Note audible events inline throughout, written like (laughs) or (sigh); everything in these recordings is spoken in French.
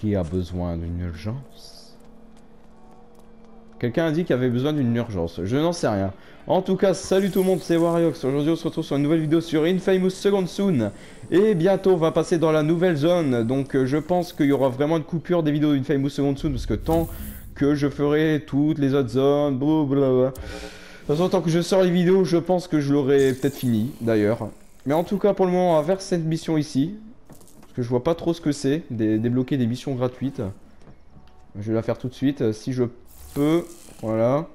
Qui a besoin d'une urgence Quelqu'un a dit qu'il avait besoin d'une urgence. Je n'en sais rien. En tout cas, salut tout le monde, c'est Wariox. Aujourd'hui, on se retrouve sur une nouvelle vidéo sur Infamous Second Soon. Et bientôt, on va passer dans la nouvelle zone. Donc, euh, je pense qu'il y aura vraiment une coupure des vidéos d'Infamous Second Soon. Parce que tant que je ferai toutes les autres zones, blablabla. De toute façon, tant que je sors les vidéos, je pense que je l'aurai peut-être fini, d'ailleurs. Mais en tout cas, pour le moment, on va faire cette mission ici. Que je vois pas trop ce que c'est, débloquer des missions gratuites. Je vais la faire tout de suite, euh, si je peux. Voilà.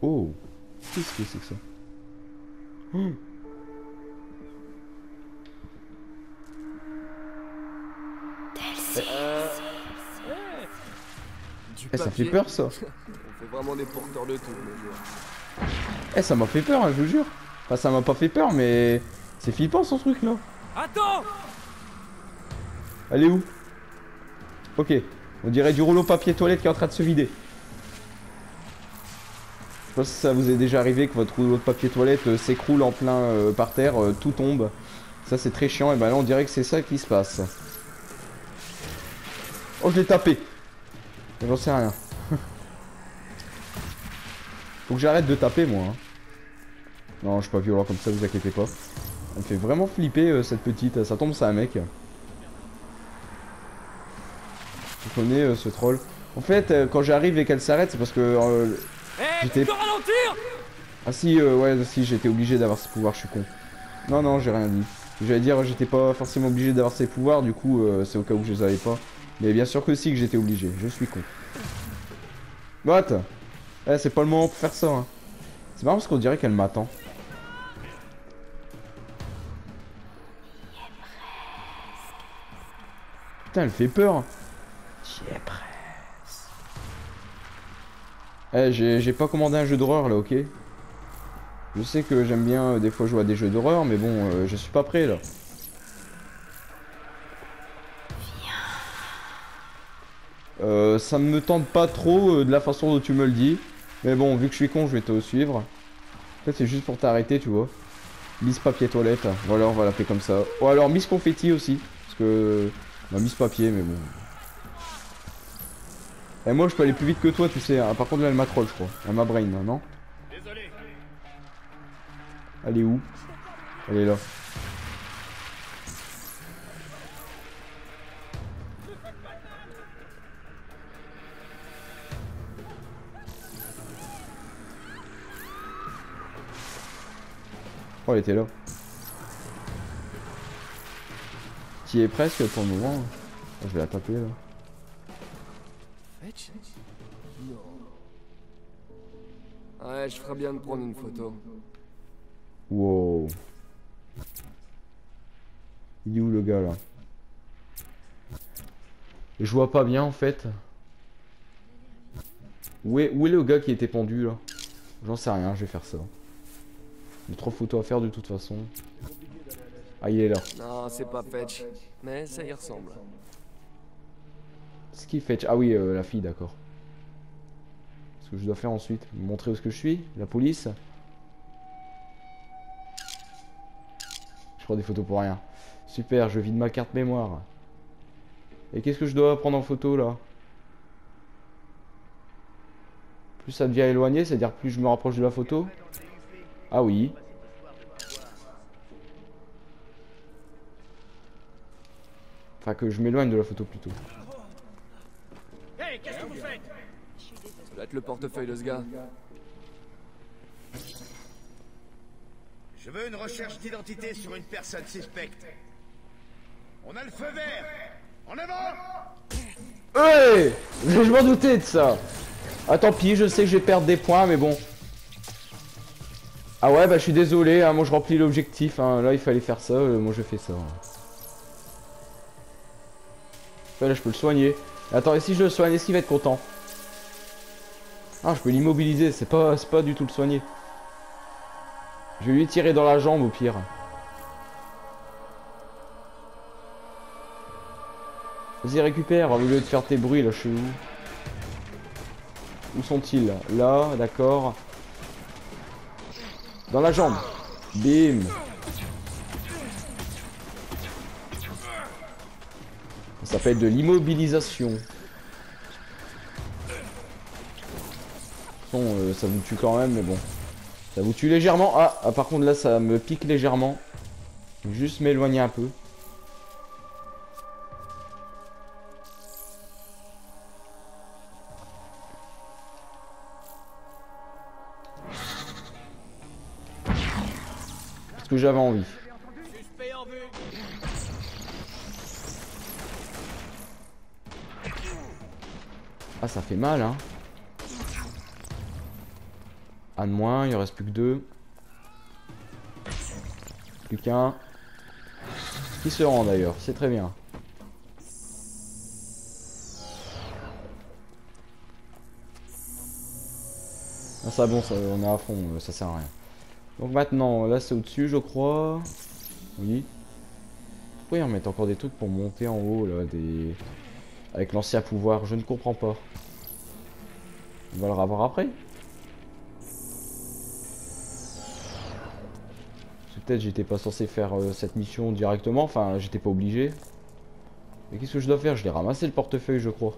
Oh Qu'est-ce que c'est que ça? Oh. Eh, ça fait peur ça. (laughs) On fait vraiment des porteurs de tout, Eh, ça m'a fait peur, hein, je vous jure. Enfin, ça m'a pas fait peur, mais c'est flippant son truc là. Attends Elle est où? Ok, on dirait du rouleau papier toilette qui est en train de se vider. Je sais pas si ça vous est déjà arrivé que votre rouleau de papier toilette euh, s'écroule en plein euh, par terre, euh, tout tombe. Ça c'est très chiant et ben là on dirait que c'est ça qui se passe. Oh je l'ai tapé J'en sais rien. Faut que j'arrête de taper moi. Hein. Non, je suis pas violent comme ça, vous inquiétez pas. Elle me fait vraiment flipper euh, cette petite. Ça tombe, c'est un mec. Je connais euh, ce troll. En fait, euh, quand j'arrive et qu'elle s'arrête, c'est parce que j'étais. ralentir Ah si, ouais, si, j'étais obligé d'avoir ce pouvoir. Je suis con. Non, non, j'ai rien dit. J'allais dire, j'étais pas forcément obligé d'avoir ses pouvoirs. Du coup, c'est au cas où je les avais pas. Mais bien sûr que si, que j'étais obligé. Je suis con. What Eh, c'est pas le moment pour faire ça. Hein. C'est marrant parce qu'on dirait qu'elle m'attend. Putain, elle fait peur. J'y ai presque. Eh, j'ai pas commandé un jeu d'horreur là, ok Je sais que j'aime bien euh, des fois jouer à des jeux d'horreur, mais bon, euh, je suis pas prêt là. Euh, ça me tente pas trop euh, de la façon dont tu me le dis. Mais bon, vu que je suis con, je vais te suivre. En fait, c'est juste pour t'arrêter, tu vois. Miss papier toilette. Voilà, on va l'appeler comme ça. Ou alors Miss confetti aussi. Parce que... Bah, Miss papier, mais bon. Et moi, je peux aller plus vite que toi, tu sais. Hein. Par contre, là, elle m'a troll, je crois. Elle m'a brain, non? Elle est où? Elle est là. Oh, elle était là. Qui est presque pour le moment. je vais la taper là. Ouais, je ferais bien de prendre une photo. Wow. Il est où le gars là? Je vois pas bien en fait. Où est, où est le gars qui était pendu là? J'en sais rien, je vais faire ça. Il y a trop photos à faire de toute façon. Ah, il est là. Non, c'est pas Fetch, mais ça y ressemble. Ce qui Fetch Ah oui, euh, la fille, d'accord. Ce que je dois faire ensuite Montrer où est-ce que je suis La police Je prends des photos pour rien. Super, je vide ma carte mémoire. Et qu'est-ce que je dois prendre en photo là? Plus ça devient éloigné, c'est-à-dire plus je me rapproche de la photo? Ah oui. Enfin que je m'éloigne de la photo plutôt. Hey, qu'est-ce que vous faites? Ça doit être le portefeuille de ce gars. Je veux une recherche d'identité sur une personne suspecte. On a le feu vert En avant Ouais Je m'en doutais de ça Ah tant pis, je sais que je vais perdre des points, mais bon. Ah ouais, bah je suis désolé, hein, moi je remplis l'objectif, hein. là il fallait faire ça, euh, moi je fais ça. là je peux le soigner. Attends, et si je le soigne, est-ce qu'il va être content? Ah, je peux l'immobiliser, c'est pas, pas du tout le soigner. Je vais lui tirer dans la jambe au pire. Vas-y, récupère, au lieu de faire tes bruits, là, je suis où? Où sont-ils? Là, d'accord. Dans la jambe. Bim Ça s'appelle de l'immobilisation. Façon, euh, ça vous tue quand même, mais bon. Ça vous tue légèrement. Ah, ah, par contre là, ça me pique légèrement. Juste m'éloigner un peu. Que j'avais envie. Ah, ça fait mal, hein. Un de moins, il reste plus que deux. Plus qu'un. Qui se rend d'ailleurs, c'est très bien. Ah ça bon, on est à fond, euh, ça sert à rien. Donc maintenant, là c'est au-dessus je crois. Oui. Pourquoi ils remettent encore des trucs pour monter en haut là, des... Avec l'ancien pouvoir, je ne comprends pas. On va le revoir après Peut-être j'étais pas censé faire euh, cette mission directement, enfin j'étais pas obligé. Mais qu'est-ce que je dois faire? Je l'ai ramassé le portefeuille je crois.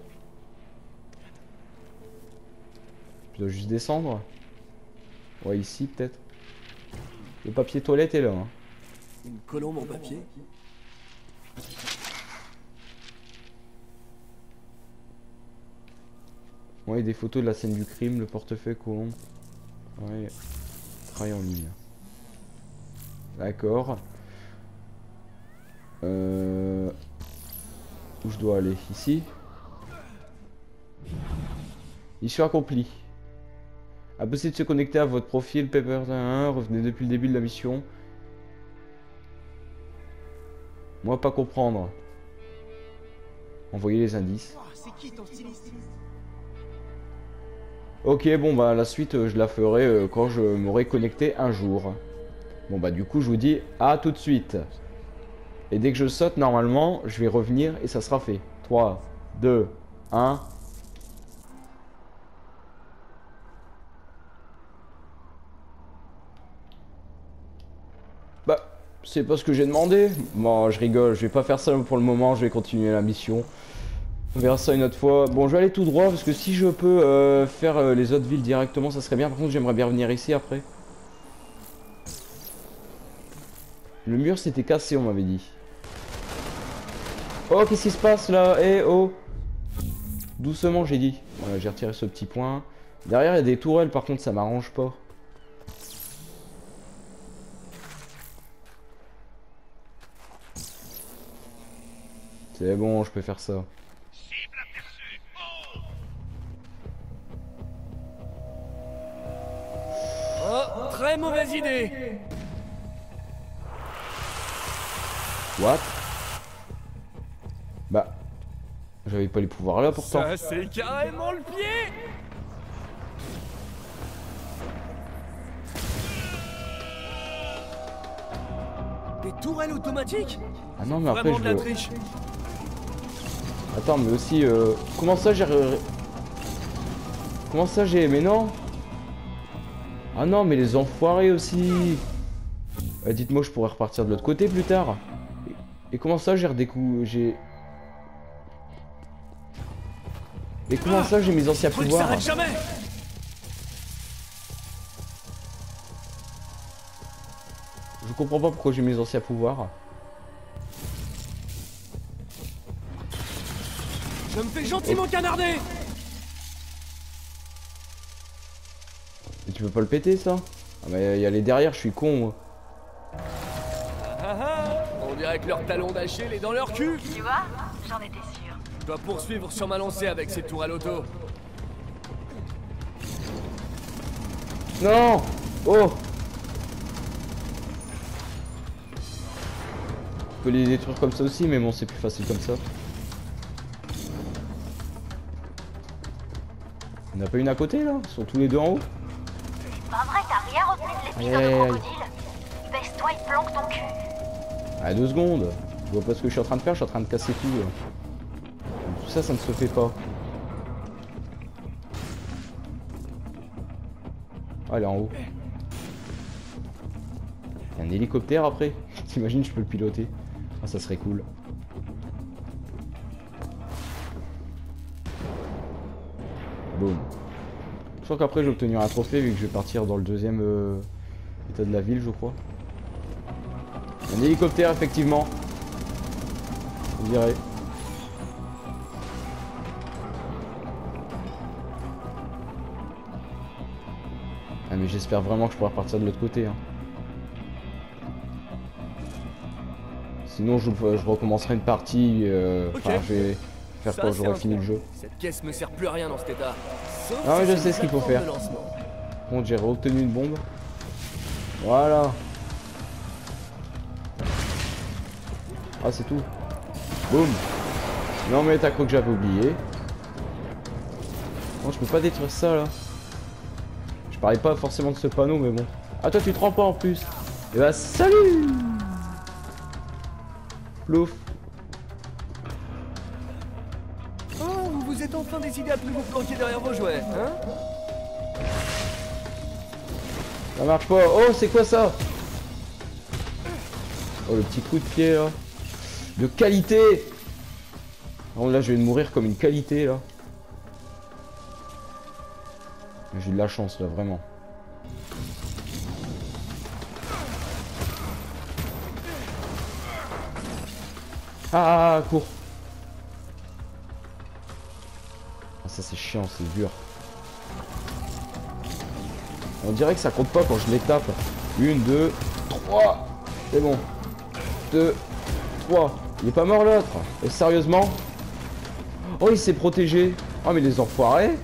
Je dois juste descendre. Ouais ici peut-être. Le papier toilette est là. Hein. Une colombe en papier Ouais, des photos de la scène du crime, le portefeuille colombe. Ouais, travail en ligne. D'accord. Euh... Où je dois aller? Ici? Mission accomplie. Impossible de se connecter à votre profil Pepper 1. Revenez depuis le début de la mission. Moi, pas comprendre. Envoyez les indices. Ok, bon, bah la suite, euh, je la ferai euh, quand je m'aurai connecté un jour. Bon bah du coup je vous dis à tout de suite. Et dès que je saute normalement, je vais revenir et ça sera fait. 3, 2, 1. Bah, c'est pas ce que j'ai demandé. Bon, je rigole, je vais pas faire ça pour le moment, je vais continuer la mission. On verra ça une autre fois. Bon, je vais aller tout droit parce que si je peux euh, faire euh, les autres villes directement, ça serait bien. Par contre, j'aimerais bien revenir ici après. Le mur s'était cassé, on m'avait dit. Oh, qu'est-ce qui se passe là? Eh, oh Doucement, j'ai dit. Voilà, j'ai retiré ce petit point. Derrière, il y a des tourelles, par contre, ça m'arrange pas. C'est bon, je peux faire ça. Oh, très mauvaise idée. What? Bah... J'avais pas les pouvoirs là pourtant. Ça c'est carrément le pied. Des tourelles automatiques? Ah non mais après Vraiment je de la veux- triche Attends mais aussi euh... Comment ça j'ai... Comment ça j'ai... Mais non? Ah non mais les enfoirés aussi Euh, Dites-moi je pourrais repartir de l'autre côté plus tard. Et, comment ça j'ai redécou... J'ai... Et comment ça j'ai mes anciens truc pouvoirs? Je comprends pas pourquoi j'ai mes anciens pouvoirs. Je me fais gentiment canarder Et tu peux pas le péter ça? Ah mais y aller derrière, je suis con moi. Ah ah On dirait que leur talon d'Achille est dans leur cul Tu vois J'en étais sûre. Je dois poursuivre sur ma lancée avec ces tourelles auto. Non Oh Je peux les détruire comme ça aussi, mais bon, c'est plus facile comme ça. Il n'y en a pas une à côté là? Ils sont tous les deux en haut? Pas vrai, t'as rien retenu de l'épisode de crocodile Baisse-toi et planque ton cul. Ah, deux secondes Je vois pas ce que je suis en train de faire, je suis en train de casser tout. là. Tout ça, ça ne se fait pas. Ah, elle est en haut. Un hélicoptère après (laughs) T'imagines, je peux le piloter Ah, ça serait cool. Boum. Je crois qu'après, je vais obtenir un trophée vu que je vais partir dans le deuxième euh, état de la ville, je crois. Un hélicoptère, effectivement. On dirait. Ah mais j'espère vraiment que je pourrai repartir de l'autre côté. hein. Sinon je, je recommencerai une partie. euh, Ok. Faire quand j'aurai fini le jeu. Cette caisse me sert plus à rien dans cet état. Ah ouais, je sais ce qu'il faut faire. Bon j'ai obtenu une bombe. Voilà. Ah c'est tout. Boum. Non mais t'as cru que j'avais oublié. Non je peux pas détruire ça là. Je parlais pas forcément de ce panneau mais bon. Ah toi tu te rends pas en plus. Et bah salut Plouf. Êtes enfin décidé à plus vous planquer derrière vos jouets, hein Ça marche pas. Oh, c'est quoi ça Oh, le petit coup de pied là. De qualité Oh, là, je vais mourir comme une qualité là. J'ai de la chance là, vraiment. Ah, cours. Ça c'est chiant, c'est dur. On dirait que ça compte pas quand je les tape. Une, deux, trois. C'est bon. Deux, trois. Il est pas mort l'autre. Et sérieusement? Oh, il s'est protégé. Oh, mais les enfoirés.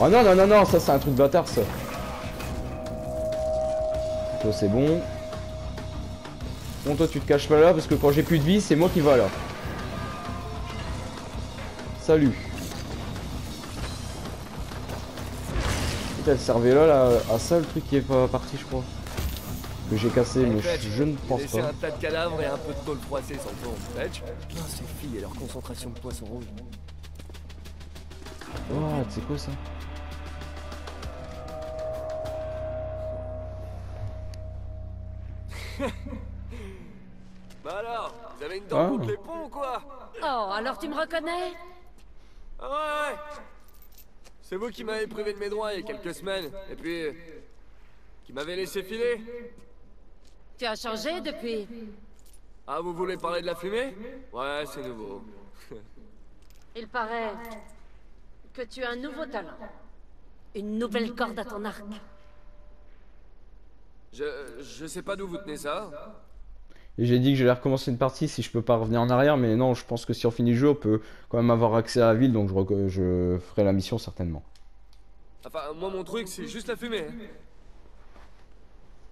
Oh non, non, non, non, ça c'est un truc bâtard ça. Toi, c'est bon. Bon, toi, tu te caches pas là parce que quand j'ai plus de vie, c'est moi qui va là. Salut. Putain, elle servait là, là, à ça le truc qui est pas parti, je crois. Que j'ai cassé, mais je, je ne pense pas. un tas de cadavres et un peu de tôle froissée pont. Fetch Oh, ces filles et leur concentration de poissons rouges. Oh, c'est quoi ça? (laughs) Bah alors, vous avez une dent Ah. contre les ponts ou quoi? Oh, alors tu me reconnais? Ah ouais, ouais C'est vous qui m'avez privé de mes droits il y a quelques semaines, et puis... qui m'avez laissé filer Tu as changé depuis Ah, vous voulez parler de la fumée? Ouais, c'est nouveau. (laughs) Il paraît que tu as un nouveau talent. Une nouvelle corde à ton arc. Je... je sais pas d'où vous tenez ça. Et j'ai dit que j'allais recommencer une partie si je peux pas revenir en arrière, mais non, je pense que si on finit le jeu, on peut quand même avoir accès à la ville, donc je, ferai la mission certainement. Enfin, moi mon truc c'est juste la fumée. hein.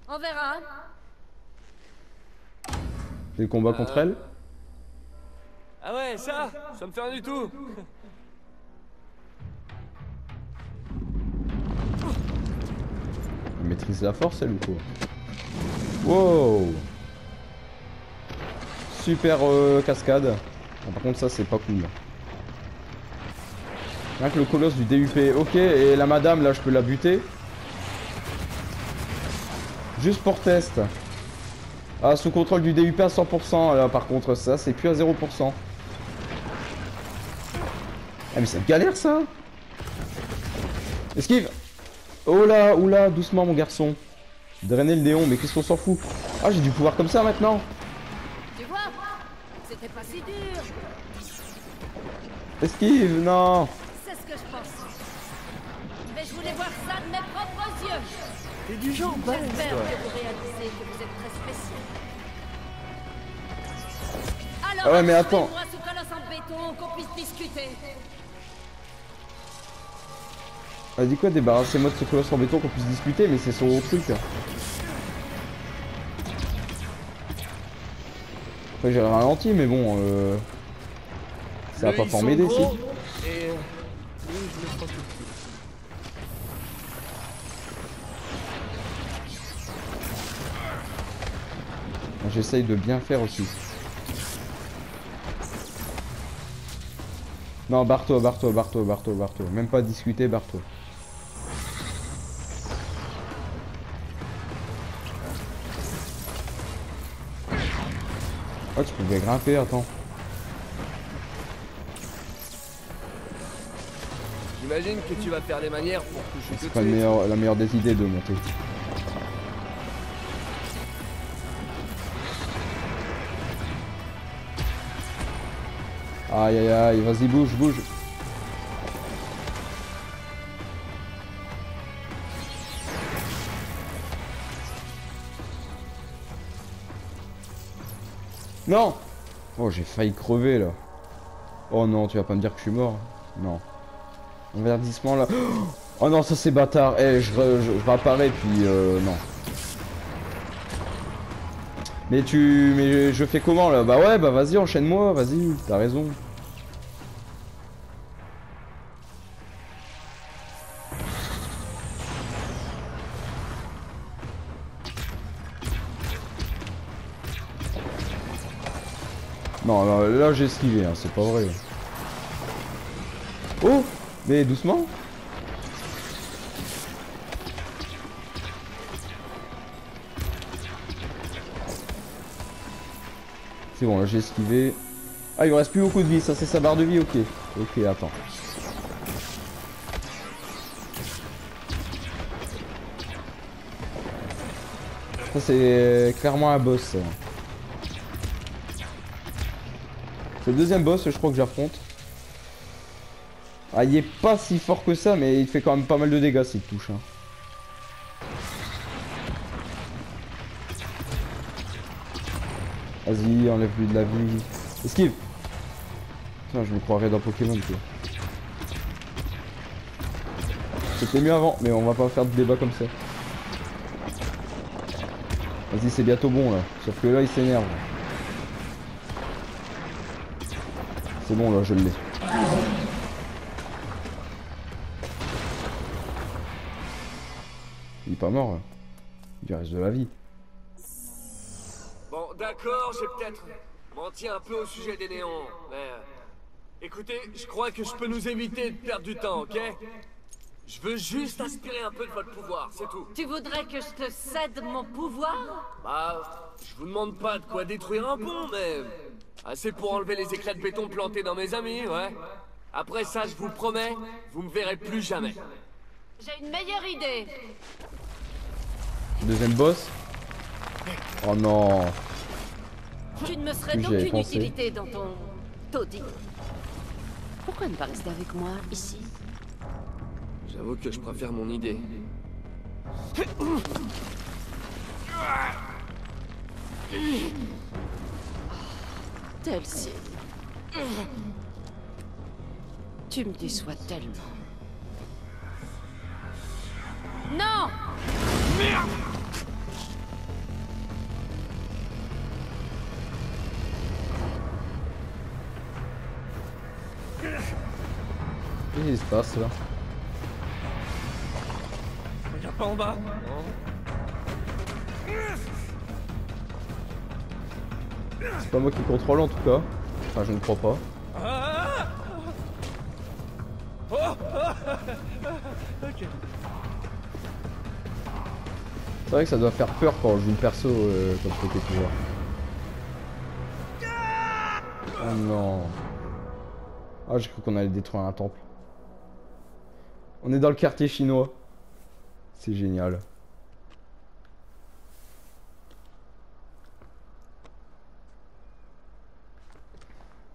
On verra. C'est le combat contre elle Ah ouais, ça Ça me fait rien du tout Elle maîtrise la force, elle ou quoi? Wow Super euh, cascade. Par contre, ça, c'est pas cool. Rien que le colosse du DUP. Ok, et la madame, là, je peux la buter. Juste pour test. Ah, sous contrôle du DUP à 100%. Là, par contre, ça, c'est plus à 0%. Ah, mais c'est galère, ça Esquive Oh là, oula, doucement mon garçon. Drainer le néon, mais qu'est-ce qu'on s'en fout? Ah, j'ai du pouvoir comme ça maintenant si dur. Esquive, non C'est ce que je pense. Mais je voulais voir ça de mes propres yeux. T'es du genre balèze, J'espère que vous réalisez que vous êtes très spécial. Alors, Ah ouais, mais attends. moi sous colosse en béton, qu'on puisse discuter. Elle dit quoi Débarrassez-moi de ce colosse en béton qu'on puisse discuter, mais c'est son truc. Après j'ai ralenti, mais bon, euh... ça va pas pour m'aider si. Et... euh. J'essaye de bien faire aussi. Non, barre-toi, barre-toi, barre-toi, barre-toi, barre-toi. Même pas discuter, barre-toi. Oh, tu pouvais grimper, attends. J'imagine que tu vas faire les manières pour que je C'est pas le tue. meilleur- la meilleure des idées de monter. Aïe aïe aïe, vas-y bouge, bouge. Oh j'ai failli crever là. Oh non, tu vas pas me dire que je suis mort. Non. Un verdissement là. Oh non, ça c'est bâtard. Eh, je, je, je puis euh, non. Mais tu. Mais je fais comment là? Bah ouais, bah vas-y, enchaîne-moi, vas-y, t'as raison. Là, là, j'ai esquivé, hein, c'est pas vrai. Oh Mais doucement C'est bon, là j'ai esquivé. Ah, il me reste plus beaucoup de vie, ça c'est sa barre de vie, ok. Ok, attends. Ça c'est clairement un boss. C'est le deuxième boss, je crois que j'affronte. Ah, il est pas si fort que ça, mais il fait quand même pas mal de dégâts s'il touche. hein. Vas-y, enlève-lui de la vie. Esquive Putain, je me croirais dans Pokémon, quoi. C'était mieux avant, mais on va pas faire de débat comme ça. Vas-y, c'est bientôt bon, là. Sauf que là, il s'énerve. C'est bon, là, je l'ai. Il est pas mort, là. Il reste de la vie. Bon, d'accord, j'ai peut-être menti un peu au sujet des néons, mais... euh, Écoutez, je crois que je peux nous éviter de perdre du temps, ok? Je veux juste aspirer un peu de votre pouvoir, c'est tout. Tu voudrais que je te cède mon pouvoir? Bah, je vous demande pas de quoi détruire un pont, mais... Assez pour enlever les éclats de béton plantés dans mes amis, ouais. Après ça, je vous promets, vous me verrez plus jamais. J'ai une meilleure idée. Deuxième boss. Oh non. Tu ne me serais d'aucune utilité dans ton taudis. Pourquoi ne pas rester avec moi ici J'avoue que je préfère mon idée. Tel signe. Tu me déçois tellement. Non! Qu'est-ce qui se passe là? Regarde pas en bas C'est pas moi qui contrôle en tout cas. Enfin, je ne crois pas. C'est vrai que ça doit faire peur quand on joue une perso euh, comme côté pouvoir. Oh non. Ah, j'ai cru qu'on allait détruire un temple. On est dans le quartier chinois. C'est génial.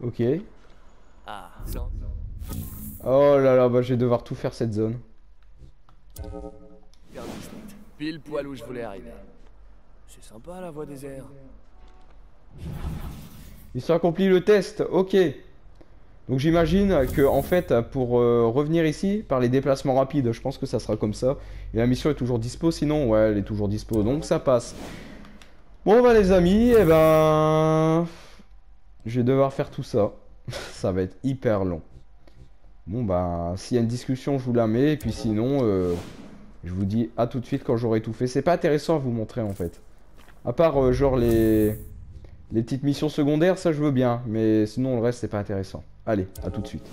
Ok. Ah. Oh là là, bah je vais devoir tout faire cette zone. Pile poil où je voulais arriver. C'est sympa la voie des airs. Mission accompli le test, ok. Donc j'imagine que en fait pour euh, revenir ici par les déplacements rapides, je pense que ça sera comme ça. Et la mission est toujours dispo, sinon ouais elle est toujours dispo, donc ça passe. Bon bah les amis, et ben je vais devoir faire tout ça. (laughs) ça va être hyper long. Bon bah s'il y a une discussion je vous la mets, et puis sinon euh, je vous dis à tout de suite quand j'aurai tout fait. C'est pas intéressant à vous montrer en fait. À part euh, genre les... Les petites missions secondaires, ça je veux bien, mais sinon le reste c'est pas intéressant. Allez, à tout de suite.